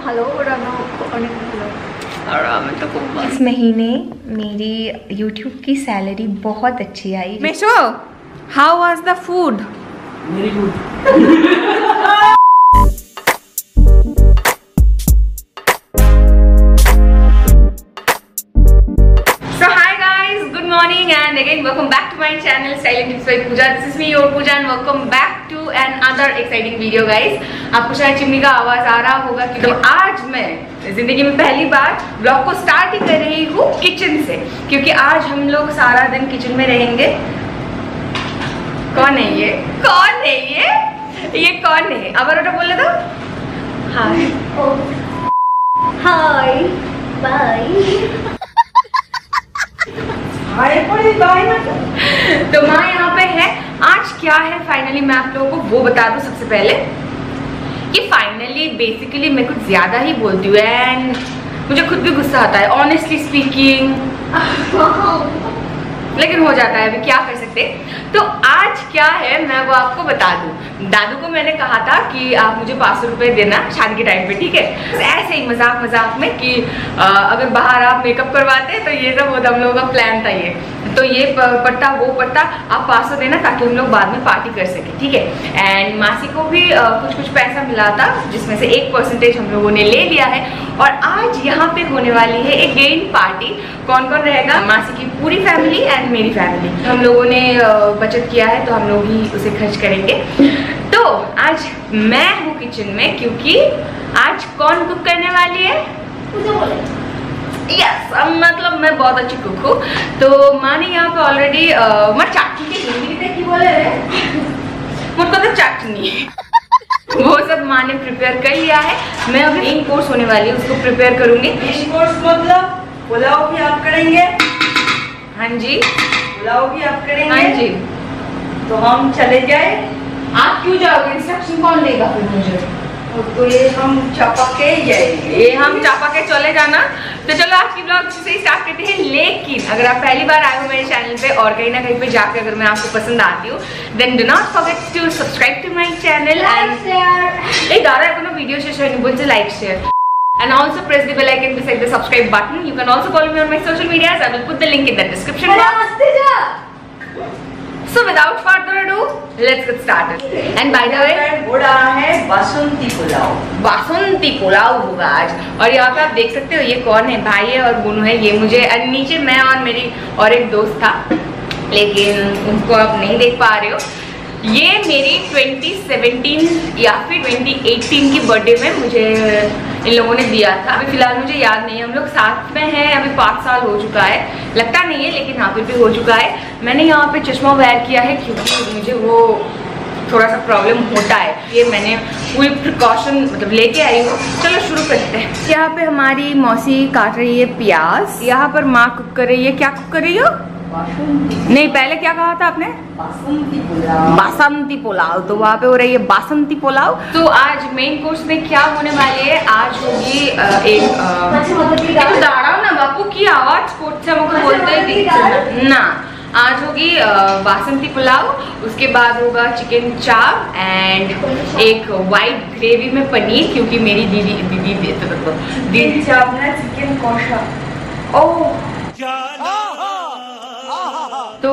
ভালো ওরা অনেক ভালো और मैं तो खूब इस महीने मेरी YouTube की सैलरी बहुत अच्छी आई Meesho how was the food very good morning welcome back to my channel Silent Tips by Pooja. This is me your Pooja and welcome back to another exciting video guys. आपको शायद chimney का आवाज़ आ रहा होगा कि तो आज मैं ज़िंदगी में पहली बार ब्लॉग को स्टार्ट ही कर रही हूँ किचन से क्योंकि आज हम लोग सारा दिन किचन में रहेंगे कौन है ये कौन है ये ये कौन है अब और बोले तो हाय हाय बाय तो। माँ यहाँ पे है। आज क्या है फाइनली मैं आप लोगों को वो बता दू सबसे पहले कि फाइनली बेसिकली मैं कुछ ज़्यादा ही बोलती हूँ। एंड मुझे खुद भी गुस्सा आता है ऑनेस्टली स्पीकिंग लेकिन हो जाता है अभी क्या कर सकते? तो आज क्या है मैं वो आपको बता दूँ। दादू को मैंने कहा था कि आप मुझे पाँच सौ रुपये देना शादी के टाइम पे ठीक है? ऐसे ही मज़ाक मज़ाक में कि आ, अगर बाहर आप मेकअप करवाते तो ये सब होता हम लोगों का प्लान था ये। तो ये प- पड़ता वो पड़ता आप पाँच सौ देना ताकि हम लोग बाद में पार्टी कर सके ठीक है? एंड मासी को भी आ, कुछ कुछ पैसा मिला था जिसमें से एक परसेंटेज हम लोगों ने ले लिया है। और आज यहाँ पे होने वाली है एक गेम पार्टी कौन कौन रहेगा? मासी की पूरी फैमिली एंड मेरी फैमिली हम लोगों ने बचत किया है तो हम लोग ही उसे खर्च करेंगे. तो आज मैं हूँ किचन में क्योंकि आज कौन कुक करने वाली है? यस मतलब मैं बहुत अच्छी कुक हूँ. तो माँ ने यहाँ पे ऑलरेडी मैं चाटनी. की बोले मुझको तो चटनी वो सब माँ ने प्रिपेयर कर लिया है। मैं अभी मेन कोर्स होने वाली हूँ उसको प्रिपेयर करूँगी। मेन कोर्स मतलब पुलाव भी आप करेंगे। हाँ जी। पुलाव भी आप करेंगे। हाँ जी। तो हम चले जाए। आप क्यों जाओगे? इंस्ट्रक्शन कौन देगा फिर मुझे? तो ये हम चापा के ही जाएंगे ये हम चापा के चले जाना तो चलो आज की ब्लॉग से ही स्टार्ट करते हैं लेकिन अगर आप पहली बार आए हो मेरे चैनल पे और कहीं ना कहीं पे जाके अगर मैं आपको पसंद आती हूँ then do not forget to subscribe to my channel and এই দাদা এখনো ভিডিও শেষ হয়নি বলছে like share And also press the bell icon beside the subscribe button. You can also follow me on my social medias. I will put the link in the description box. So without further ado, let's get started. And by the way, हो रहा है बासुंती पुलाव। बासुंती पुलाव होगा आज। और यहाँ पे आप देख सकते हो ये कौन है? भाई है और गुनू है। ये मुझे और नीचे मैं और मेरी और एक दोस्त था। लेकिन उनको आप नहीं देख पा रहे हो। ये मेरी 2017 या फिर 2018 की बर्थडे में मुझे इन लोगों ने दिया था। अभी फ़िलहाल मुझे याद नहीं है। हम लोग साथ में हैं, अभी पाँच साल हो चुका है। लगता नहीं है, लेकिन हाँ फिर भी हो चुका है। मैंने यहाँ पे चश्मा वेयर किया है क्योंकि मुझे वो थोड़ा सा प्रॉब्लम होता है। ये मैंने पूरी प्रिकॉशन मतलब लेके आई हूँ। चलो शुरू करते हैं। यहाँ पे हमारी मौसी काट रही है प्याज। यहाँ पर माँ कुक कर रही है। क्या कुक कर रही हो? नहीं पहले क्या कहा था आपने? बासंती पुलाव। बासंती पुलाव तो वहाँ पे हो रही है बासंती पुलाव। तो आज मेन कोर्स में क्या होने वाली है? आज होगी एक दाड़ा ना बापू की आवाज़? कोर्ट से हमको बोलते ना आज होगी बासंती पुलाव उसके बाद होगा चिकन चाप एंड एक वाइट ग्रेवी में पनीर क्योंकि मेरी दीदी दीदी दीदी चाप तो ना चिकन कौशा। ओह तो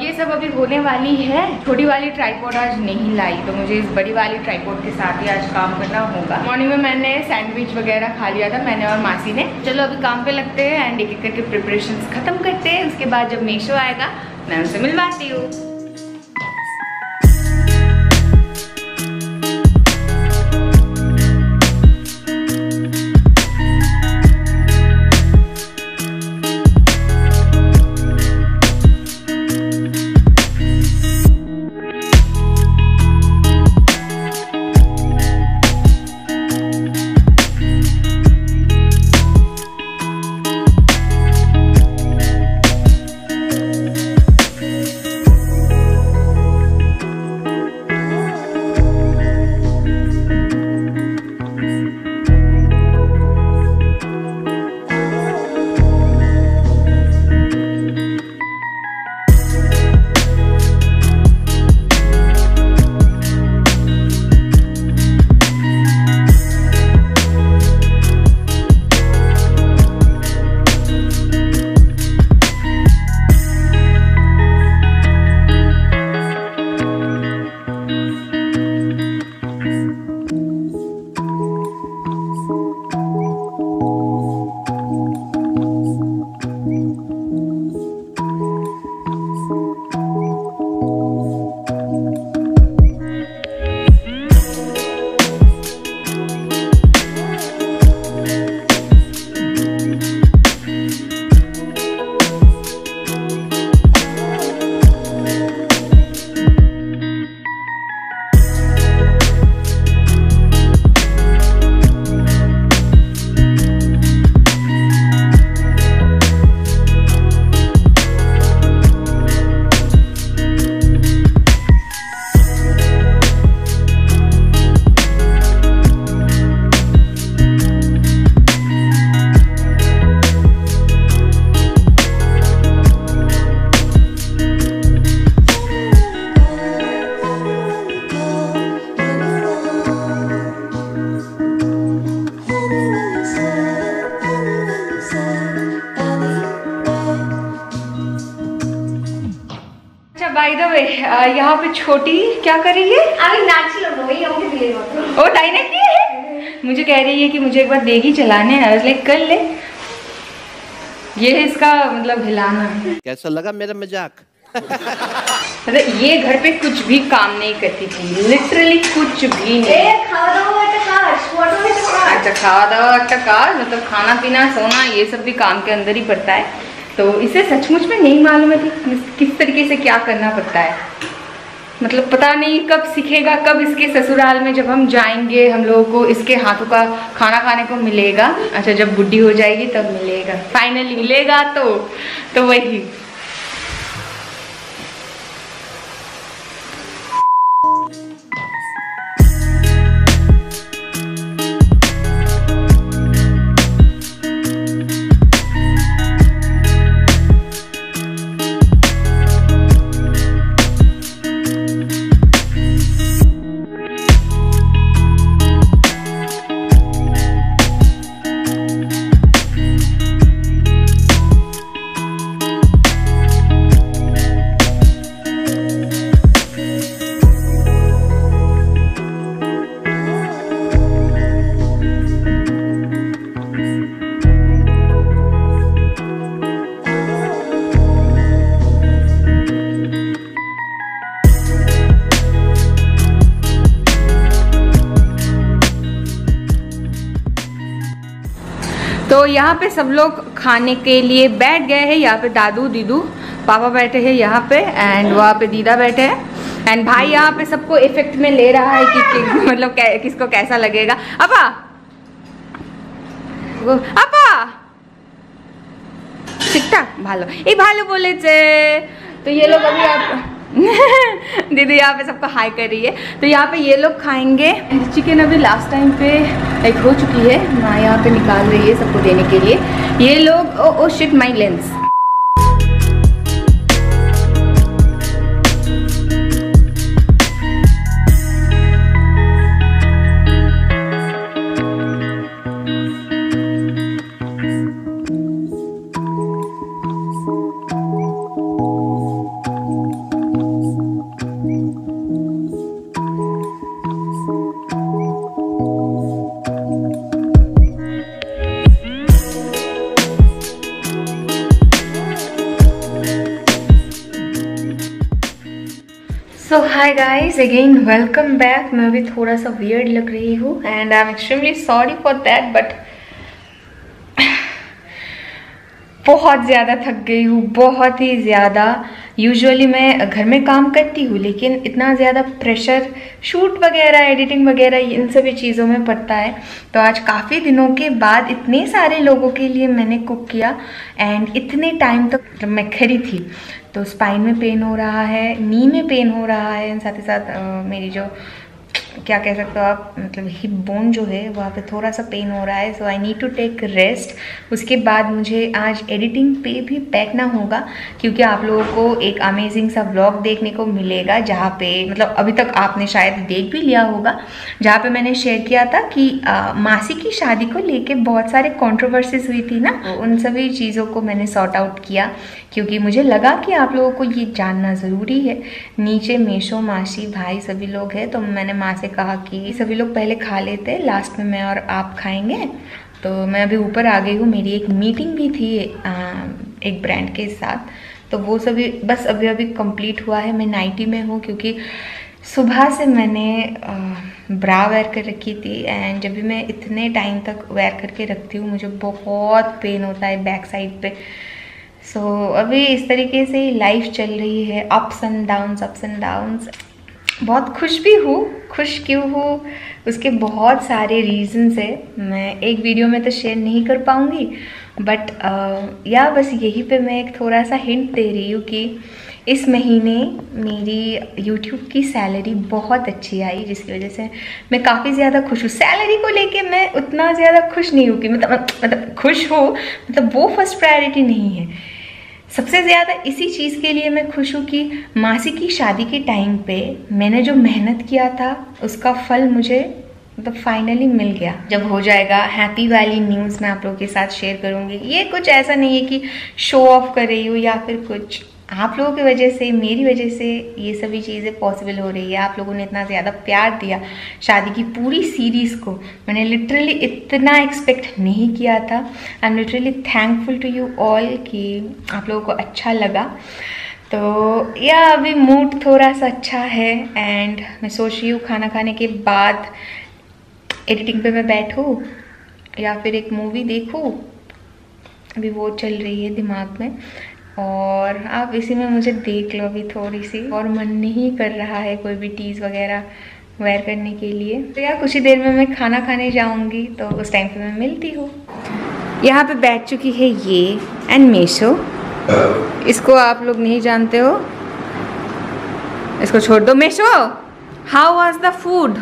ये सब अभी होने वाली है। छोटी वाली ट्राईपोर्ट आज नहीं लाई तो मुझे इस बड़ी वाली ट्राईपोर्ट के साथ ही आज काम करना होगा। मॉर्निंग में मैंने सैंडविच वगैरह खा लिया था, मैंने और मासी ने। चलो, अभी काम पे लगते हैं एंड एक एक करके प्रिपरेशन खत्म करते हैं। उसके बाद जब मीशो आएगा, मैं उनसे मिलवाती हूँ। यहाँ पे छोटी क्या कर रही है? ओ डाइना की है? मुझे कह रही है कि मुझे एक बार देगी चलाने आई लाइक कर ले। ये इसका मतलब हिलाना कैसा लगा मेरा मज़ाक? अरे ये घर पे कुछ भी काम नहीं करती थी। लिटरली कुछ भी नहीं। अच्छा खावा दावा टकाश मतलब खाना पीना सोना ये सब भी काम के अंदर ही पड़ता है। तो इसे सचमुच में नहीं मालूम है कि किस- तरीके से क्या करना पड़ता है। मतलब पता नहीं कब सीखेगा, कब इसके ससुराल में जब हम जाएँगे, हम लोगों को इसके हाथों का खाना खाने को मिलेगा। अच्छा जब बुढ़ी हो जाएगी तब मिलेगा। फाइनली मिलेगा तो तो वही। तो यहाँ पे सब लोग खाने के लिए बैठ गए हैं यहाँ पे दादू दीदू पापा बैठे हैं यहाँ पे एंड वहाँ पे दीदा बैठे हैं एंड भाई यहाँ पे सबको इफेक्ट में ले रहा है कि, कि मतलब कै, किसको कैसा लगेगा अपा वो अपा ঠিকঠাক ভালো এই ভালো বলেছে তো ये लोग अभी आप दीदी यहाँ पे सबको हाई कर रही है। तो यहाँ पे ये लोग खाएँगे। चिकन अभी लास्ट टाइम पे लाइक हो चुकी है। माँ यहाँ पे निकाल रही है सबको देने के लिए। ये लोग oh O shit my lens so hi guys again welcome back मैं अभी थोड़ा सा वियर्ड लग रही हूँ and I am extremely sorry for that but बहुत ज़्यादा थक गई हूँ, बहुत ही ज़्यादा। यूजुअली मैं घर में काम करती हूँ, लेकिन इतना ज़्यादा प्रेशर शूट वगैरह एडिटिंग वगैरह, इन सभी चीज़ों में पड़ता है। तो आज काफ़ी दिनों के बाद इतने सारे लोगों के लिए मैंने कुक किया एंड इतने टाइम तक जब मैं खड़ी थी। तो स्पाइन में पेन हो रहा है नी में पेन हो रहा है, साथ ही साथ मेरी जो क्या कह सकते हो आप मतलब हिप बोन जो है वहाँ पे थोड़ा सा पेन हो रहा है so I need to take rest उसके बाद मुझे आज एडिटिंग पे भी बैठना होगा क्योंकि आप लोगों को एक अमेजिंग सा ब्लॉग देखने को मिलेगा जहाँ पे मतलब अभी तक आपने शायद देख भी लिया होगा जहाँ पे मैंने शेयर किया था कि अ, मासी की शादी को लेके बहुत सारे कॉन्ट्रोवर्सीज हुई थी ना उन सभी चीज़ों को मैंने सॉर्ट आउट किया क्योंकि मुझे लगा कि आप लोगों को ये जानना ज़रूरी है। नीचे मेशो मासी भाई सभी लोग हैं तो मैंने माँ से कहा कि सभी लोग पहले खा लेते हैं लास्ट में मैं और आप खाएँगे। तो मैं अभी ऊपर आ गई हूँ मेरी एक मीटिंग भी थी आ, एक ब्रांड के साथ। तो वो सभी बस अभी अभी कंप्लीट हुआ है मैं नाइटी में हूँ क्योंकि सुबह से मैंने ब्रा वेयर कर रखी थी एंड जब भी मैं इतने टाइम तक वेयर करके रखती हूँ मुझे बहुत पेन होता है बैक साइड पे। सो so, अभी इस तरीके से लाइफ चल रही है ups and downs ups and downs बहुत खुश भी हूँ। खुश क्यों हूँ? उसके बहुत सारे रीजंस है। मैं एक वीडियो में तो शेयर नहीं कर पाऊँगी। बट या बस यही पे मैं एक थोड़ा सा हिंट दे रही हूँ कि इस महीने मेरी यूट्यूब की सैलरी बहुत अच्छी आई, जिसकी वजह से मैं काफ़ी ज़्यादा खुश हूँ। सैलरी को लेके मैं उतना ज़्यादा खुश नहीं हूँ कि मतलब मतलब खुश हूँ मतलब वो फ़र्स्ट प्रायोरिटी नहीं है। सबसे ज़्यादा इसी चीज़ के लिए मैं खुश हूँ कि मासी की शादी के टाइम पे मैंने जो मेहनत किया था, उसका फल मुझे मतलब फाइनली मिल गया। जब हो जाएगा हैप्पी वाली न्यूज़ मैं आप लोगों के साथ शेयर करूँगी। ये कुछ ऐसा नहीं है कि शो ऑफ़ कर रही हूँ या फिर कुछ। आप लोगों की वजह से, मेरी वजह से ये सभी चीज़ें पॉसिबल हो रही है। आप लोगों ने इतना ज़्यादा प्यार दिया शादी की पूरी सीरीज़ को। मैंने लिटरली इतना एक्सपेक्ट नहीं किया था। I am literally thankful to you all कि आप लोगों को अच्छा लगा। तो या अभी मूड थोड़ा सा अच्छा है एंड मैं सोच रही हूँ खाना खाने के बाद एडिटिंग पे मैं बैठूँ या फिर एक मूवी देखूँ। अभी वो चल रही है दिमाग में। और आप इसी में मुझे देख लो अभी थोड़ी सी। और मन नहीं कर रहा है कोई भी टीज़ वगैरह वेयर करने के लिए। तो यार कुछ ही देर में मैं खाना खाने जाऊँगी तो उस टाइम पे मैं मिलती हूँ। यहाँ पे बैठ चुकी है ये एंड मेशो इसको आप लोग नहीं जानते हो। इसको छोड़ दो। मेशो हाउ वॉज़ द फ़ूड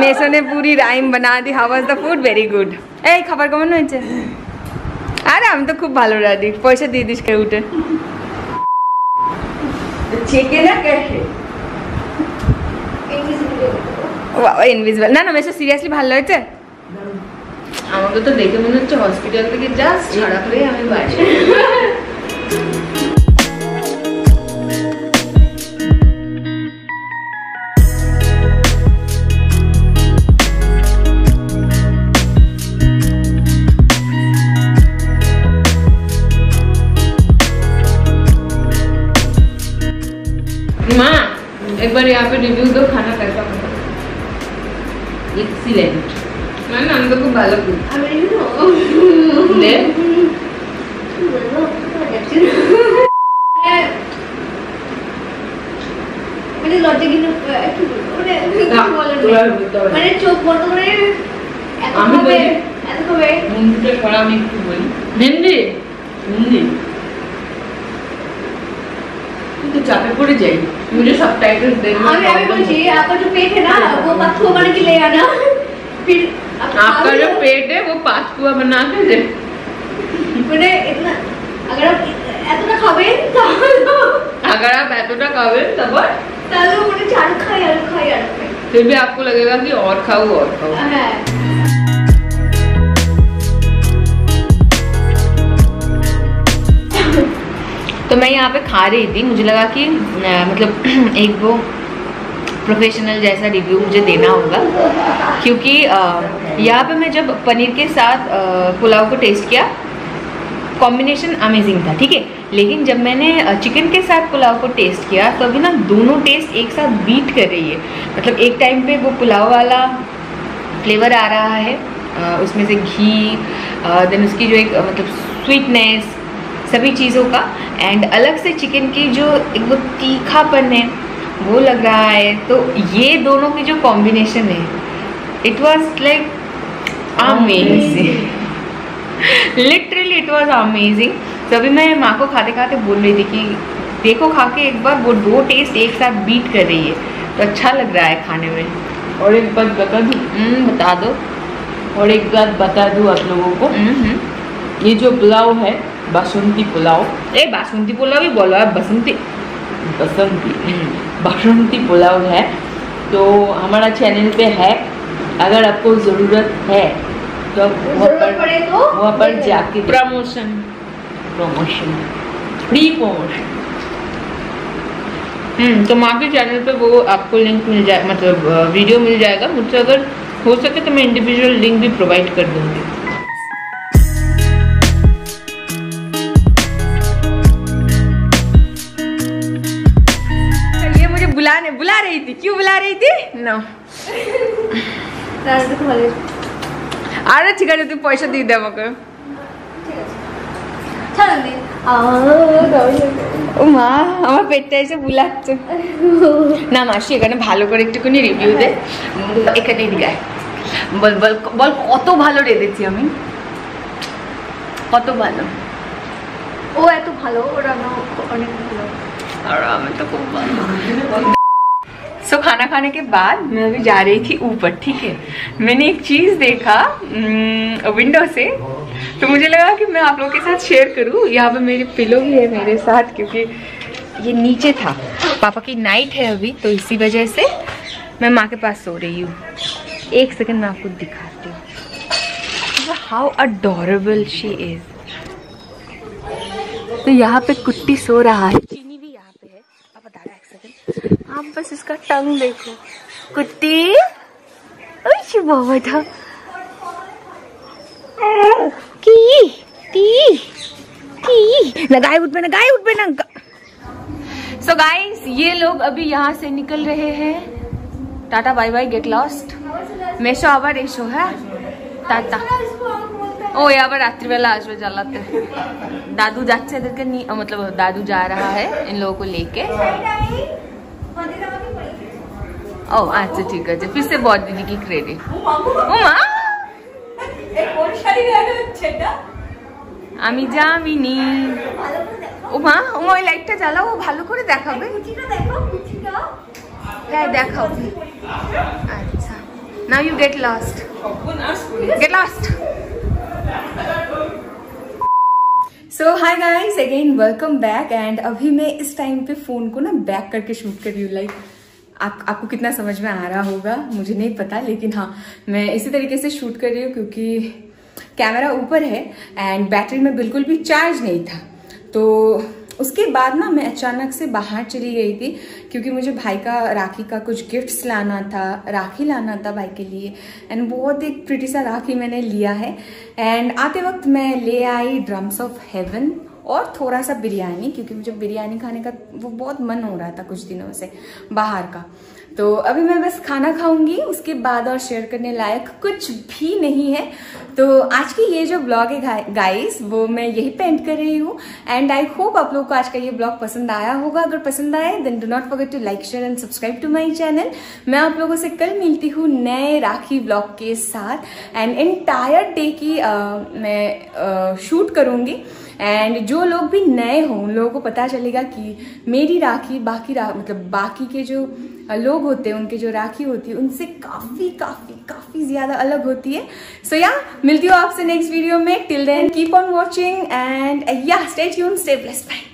मेशो ने पूरी राइम बना दी। How was the food very good ए खबर कमन हो আরে আমি তো খুব ভালো রাধি। পয়সা দিয়ে দিস খেয়ে উঠে। না না সিরিয়াসলি ভালো হয়েছে? আমাকে তো দেখে মনে হচ্ছে হসপিটাল থেকে যাস ছাড়া করে আমি বাড়ি দিলেন। মানে আমি তো খুব ভালো মানে আমি বলি মুন্ডুটা একটু বলি। নেন্দি নেন্দি কিন্তু চাপে পড়ে যাই। मुझे सब टाइटल्स देखना अरे अभी मुझे आपको जो पेट है ना वो फिर आप आपका जो खाओगे, पेट है वो पाँच पुआ बना के दे মানে इतना अगर आप এতটা খাবেন তাহলে अगर आप एतोटा खावे तब তাহলে মানে চার খাই আর খাই আর খাই फिर भी आपको लगेगा कि और खाओ और खाओ হ্যাঁ तो मैं यहाँ पे खा रही थी मुझे लगा कि अ, मतलब एक वो प्रोफेशनल जैसा रिव्यू मुझे देना होगा। क्योंकि यहाँ पे मैं जब पनीर के साथ पुलाव को टेस्ट किया कॉम्बिनेशन अमेजिंग था, ठीक है? लेकिन जब मैंने चिकन के साथ पुलाव को टेस्ट किया तो अभी ना दोनों टेस्ट एक साथ बीट कर रही है। मतलब एक टाइम पे वो पुलाव वाला फ्लेवर आ रहा है उसमें से घी देन उसकी जो एक मतलब स्वीटनेस सभी चीज़ों का एंड अलग से चिकन की जो एक वो तीखापन है वो लग रहा है तो ये दोनों की जो कॉम्बिनेशन है it was like amazing literally it was amazing तभी मैं माँ को खाते खाते बोल रही थी कि देखो खा के एक बार वो दो टेस्ट एक साथ बीट कर रही है। तो अच्छा लग रहा है खाने में। और एक बात बता दूँ? हम्म, बता दो। और एक बात बता दूँ आप लोगों को? हम्म, हम्म। ये जो पुलाव है बासंती पुलाव। ए बासमती पुलाव भी बोलो आप बसंती। बसंती बासंती पुलाव है तो हमारा चैनल पे है। अगर आपको ज़रूरत है तो आप वहाँ पर पड़े तो वहाँ पर जाके promotion promotion free promotion hmm तो माँ के चैनल पे वो आपको लिंक मिल जाए मतलब वीडियो मिल जाएगा। मुझसे अगर हो सके तो मैं इंडिविजुअल लिंक भी प्रोवाइड कर दूँगी। ಐತಿ আরে ঠিক আছে তুই পয়সা দিয়ে দে আমাকে মা আমার পেটটা এসে বুলাচ্ছে না মাসি এখানে ভালো করে একটুখানি রিভিউ দে এখানে দিগায় বল বল বল কত ভালো রেঁধেছি আমি কত ভালো ও এত ভালো ওরা অনেক ভালো আর আমি তো খুব ভালো सो so, खाना खाने के बाद मैं अभी जा रही थी ऊपर ठीक है? मैंने एक चीज़ देखा विंडो से। तो मुझे लगा कि मैं आप लोगों के साथ शेयर करूँ। यहाँ पे मेरी पिलो भी है मेरे साथ क्योंकि ये नीचे था। पापा की नाइट है अभी तो इसी वजह से मैं माँ के पास सो रही हूँ। एक सेकंड मैं आपको दिखाती हूँ। हाउ अडोरेबल शी इज़ तो यहाँ पे कुट्टी सो रहा है चीनी भी यहाँ पे है अब बता रहा एक सेकंड आप बस इसका टंग देखो कुट्टी बाबा था की टी टी ना गाय उठ पे ना गाय उठ पे ना सो गाइस ये लोग अभी यहाँ से निकल रहे हैं tata bye bye get lost মেশো আবার এসো হ্যাঁ টাটা ও আবার রাত্রিবেলা আসবে জ্বালাতে दादू যাচ্ছে এদেরকে নিয়ে मतलब दादू जा रहा है इन लोगों को लेके ও আচ্ছা ঠিক আছে। ফির সে বর দিদি কি ক্রেডিট ও মা আমি জামিনি ও মা ও ওই লাইটটা জ্বালাও ভালো করে দেখাবে। হ্যাঁ দেখাও। আচ্ছা। Now you get lost get lost so hi guys again welcome back and अभी मैं इस टाइम पे फ़ोन को ना बैक करके शूट कर रही हूँ लाइक आप, आपको कितना समझ में आ रहा होगा, मुझे नहीं पता, लेकिन हाँ मैं इसी तरीके से शूट कर रही हूँ क्योंकि कैमरा ऊपर है एंड बैटरी में बिल्कुल भी चार्ज नहीं था। तो उसके बाद ना मैं अचानक से बाहर चली गई थी, क्योंकि मुझे भाई का, राखी का कुछ गिफ्ट्स लाना था, राखी लाना था भाई के लिए। एंड बहुत एक प्रिटी सा राखी मैंने लिया है। एंड आते वक्त मैं ले आई ड्रम्स ऑफ़ हेवन और थोड़ा सा बिरयानी, क्योंकि मुझे बिरयानी खाने का वो बहुत मन हो रहा था कुछ दिनों से बाहर का। तो अभी मैं बस खाना खाऊँगी उसके बाद और शेयर करने लायक कुछ भी नहीं है। तो आज की ये जो ब्लॉग है गाइस वो मैं यही पे एंड कर रही हूँ। एंड आई होप आप लोगों को आज का ये ब्लॉग पसंद आया होगा। अगर पसंद आए then do not forget to like share and subscribe to my channel मैं आप लोगों से कल मिलती हूँ नए राखी ब्लॉग के साथ। एंड एंटायर डे की आ, मैं शूट करूँगी। एंड जो लोग भी नए हों उन लोगों को पता चलेगा कि मेरी राखी बाकी रा, मतलब बाकी के जो लोग होते हैं, उनके जो राखी होती है, उनसे काफ़ी काफ़ी काफ़ी ज़्यादा अलग होती है। सो या मिलती हूँ आपसे नेक्स्ट वीडियो में। Till then keep on watching and yeah stay tune stay blessed bye